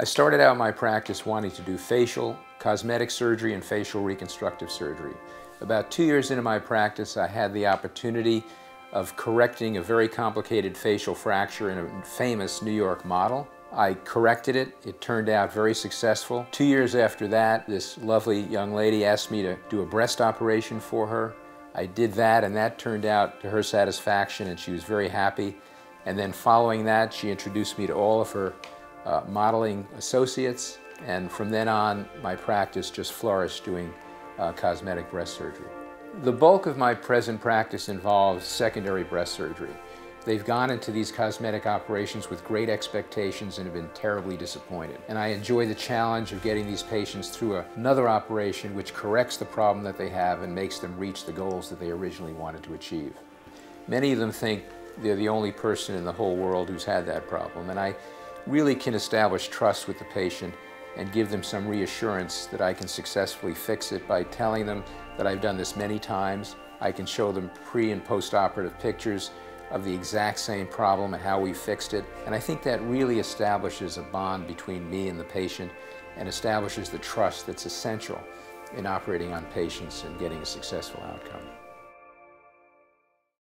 I started out my practice wanting to do facial, cosmetic surgery, and facial reconstructive surgery. About two years into my practice, I had the opportunity of correcting a very complicated facial fracture in a famous New York model. I corrected it. It turned out very successful. Two years after that, this lovely young lady asked me to do a breast operation for her. I did that, and that turned out to her satisfaction, and she was very happy. And then following that, she introduced me to all of her uh, modeling associates, and from then on, my practice just flourished doing uh, cosmetic breast surgery. The bulk of my present practice involves secondary breast surgery. They've gone into these cosmetic operations with great expectations and have been terribly disappointed. And I enjoy the challenge of getting these patients through another operation which corrects the problem that they have and makes them reach the goals that they originally wanted to achieve. Many of them think they're the only person in the whole world who's had that problem. And I really can establish trust with the patient and give them some reassurance that I can successfully fix it by telling them that I've done this many times. I can show them pre and post-operative pictures of the exact same problem and how we fixed it. And I think that really establishes a bond between me and the patient and establishes the trust that's essential in operating on patients and getting a successful outcome.